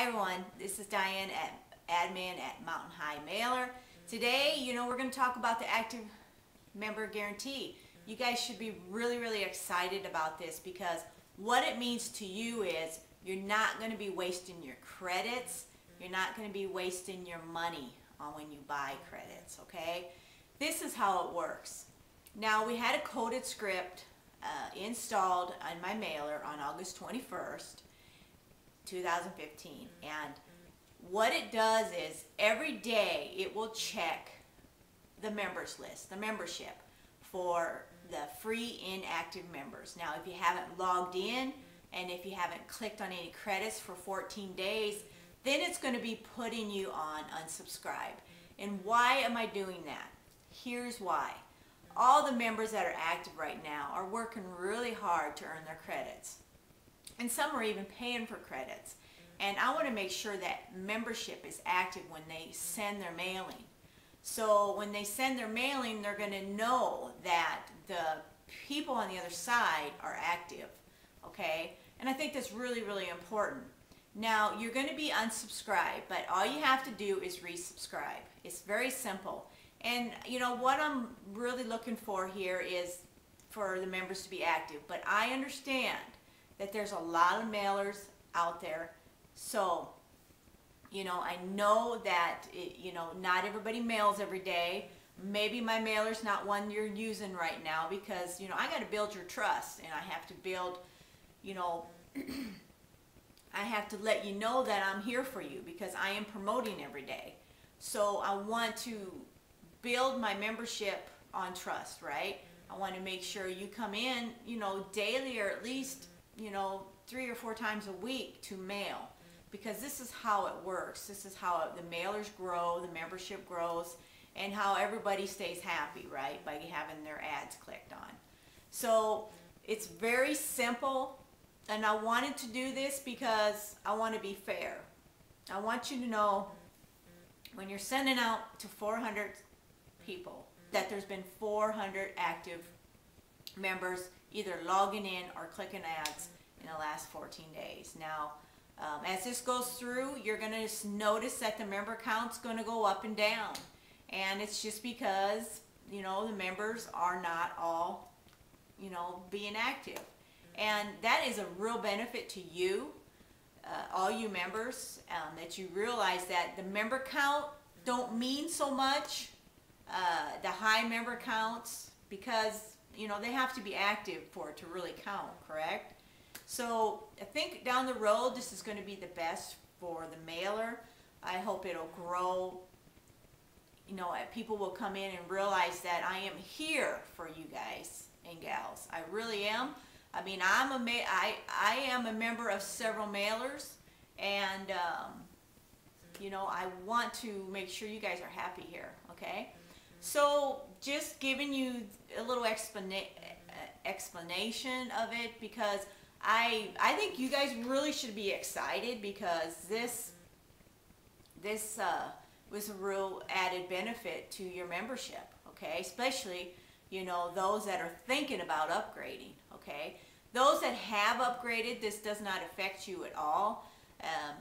Hi everyone, this is Diane at admin at Mountain High Mailer. Today, you know, we're going to talk about the active member guarantee. You guys should be really, really excited about this because what it means to you is you're not going to be wasting your credits. You're not going to be wasting your money on when you buy credits, okay? This is how it works. Now, we had a coded script uh, installed on my mailer on August 21st 2015. Mm-hmm. And what it does is every day it will check the members list, the membership for mm-hmm. the free inactive members. Now, if you haven't logged in mm-hmm. and if you haven't clicked on any credits for 14 days, then it's going to be putting you on unsubscribe. And why am I doing that? Here's why. All the members that are active right now are working really hard to earn their credits and some are even paying for credits. And I want to make sure that membership is active when they send their mailing. So when they send their mailing, they're going to know that the people on the other side are active, okay? And I think that's really, really important. Now, you're going to be unsubscribed, but all you have to do is resubscribe. It's very simple. And, you know, what I'm really looking for here is for the members to be active. But I understand that there's a lot of mailers out there. So, you know, I know that, it, you know, not everybody mails every day. Maybe my mailer's not one you're using right now because, you know, I got to build your trust and I have to build, you know, I have to let you know that I'm here for you because I am promoting every day. So I want to build my membership on trust, right? I want to make sure you come in, you know, daily or at least you know, three or four times a week to mail because this is how it works. This is how the mailers grow, the membership grows, and how everybody stays happy, right, by having their ads clicked on. So it's very simple, and I wanted to do this because I want to be fair. I want you to know when you're sending out to 400 people that there's been 400 active members either logging in or clicking ads in the last 14 days. Now, um, as this goes through, you're going to notice that the member count's going to go up and down. And it's just because, you know, the members are not all, you know, being active. And that is a real benefit to you, uh, all you members, um, that you realize that the member count don't mean so much, uh, the high member counts, because you know, they have to be active for it to really count, correct? So I think down the road, this is going to be the best for the mailer. I hope it'll grow. You know, people will come in and realize that I am here for you guys and gals. I really am. I mean, I'm a I I am a member of several mailers, and um, you know, I want to make sure you guys are happy here. Okay. So just giving you a little explana explanation of it because I I think you guys really should be excited because this this uh, was a real added benefit to your membership. Okay, especially you know those that are thinking about upgrading. Okay, those that have upgraded, this does not affect you at all. Um,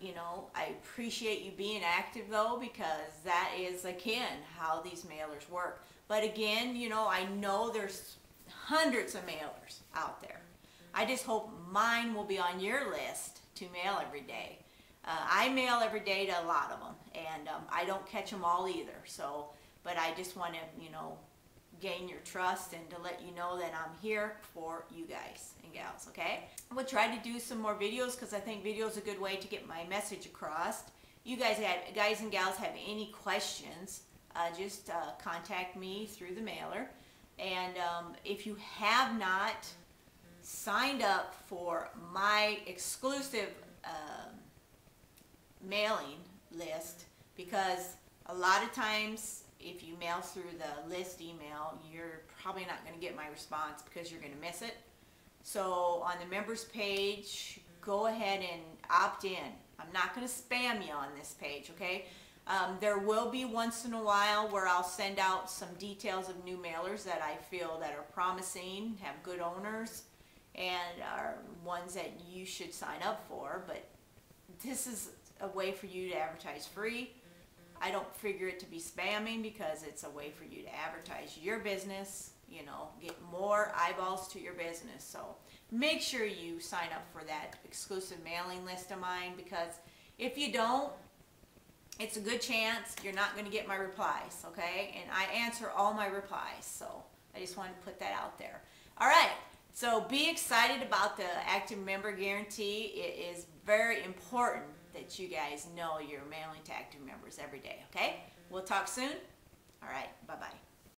you know, I appreciate you being active though because that is again how these mailers work. But again, you know, I know there's hundreds of mailers out there. I just hope mine will be on your list to mail every day. Uh, I mail every day to a lot of them, and um, I don't catch them all either. So, but I just want to, you know, gain your trust and to let you know that I'm here for you guys and gals, okay? I'm to try to do some more videos because I think video is a good way to get my message across. You guys have, guys and gals have any questions, uh, just uh, contact me through the mailer. And um, if you have not signed up for my exclusive um, mailing list, because a lot of times if you mail through the list email, you're probably not going to get my response because you're going to miss it. So on the members page, go ahead and opt in. I'm not going to spam you on this page, okay? Um, there will be once in a while where I'll send out some details of new mailers that I feel that are promising, have good owners, and are ones that you should sign up for. But this is a way for you to advertise free. I don't figure it to be spamming because it's a way for you to advertise your business, you know, get more eyeballs to your business. So make sure you sign up for that exclusive mailing list of mine because if you don't, it's a good chance you're not going to get my replies, okay? And I answer all my replies, so I just wanted to put that out there. All right, so be excited about the active member guarantee. It is very important that you guys know you're mailing to active members every day, okay? We'll talk soon. All right, bye-bye.